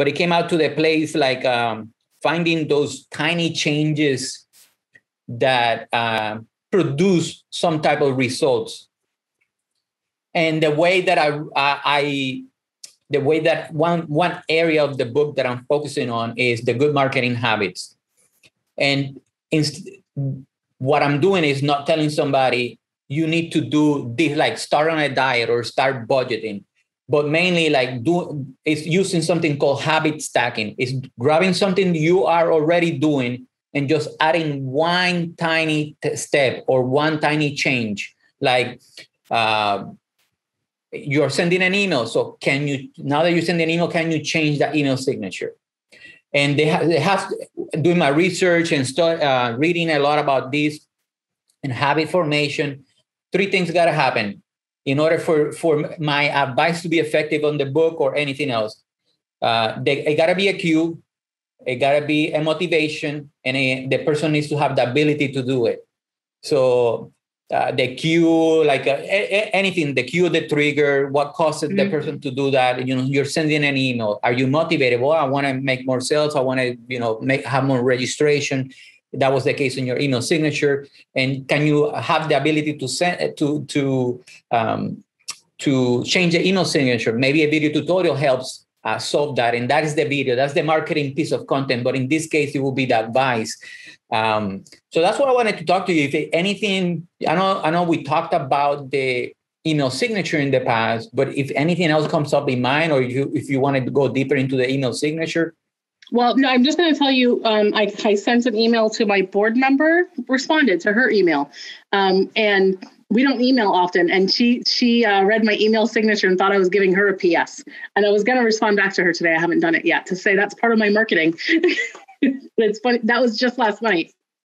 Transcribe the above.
but it came out to the place like um, finding those tiny changes that uh, produce some type of results. And the way that I, I, the way that one one area of the book that I'm focusing on is the good marketing habits. And inst- what I'm doing is not telling somebody you need to do this, like start on a diet or start budgeting, but mainly like do it's using something called habit stacking. It's grabbing something you are already doing and just adding one tiny t- step or one tiny change. Like uh, you're sending an email so can you now that you send an email can you change that email signature? And they, ha- they have doing my research and start uh, reading a lot about this and habit formation three things got to happen in order for for my advice to be effective on the book or anything else uh, they, it got to be a cue it gotta be a motivation, and a, the person needs to have the ability to do it. So uh, the cue, like uh, a, anything, the cue, the trigger, what causes mm-hmm. the person to do that? You know, you're sending an email. Are you motivated? Well, I want to make more sales. I want to, you know, make have more registration. That was the case in your email signature. And can you have the ability to send to to um, to change the email signature? Maybe a video tutorial helps uh, solve that. And that is the video, that's the marketing piece of content. But in this case, it will be the advice. Um, so that's what I wanted to talk to you. If anything, I know, I know we talked about the email signature in the past, but if anything else comes up in mind, or you if you wanted to go deeper into the email signature. Well, no, I'm just going to tell you. Um, I, I sent an email to my board member, responded to her email, um, and we don't email often and she she uh, read my email signature and thought i was giving her a ps and i was going to respond back to her today. I haven't done it yet to say that's part of my marketing. It's funny that was just last night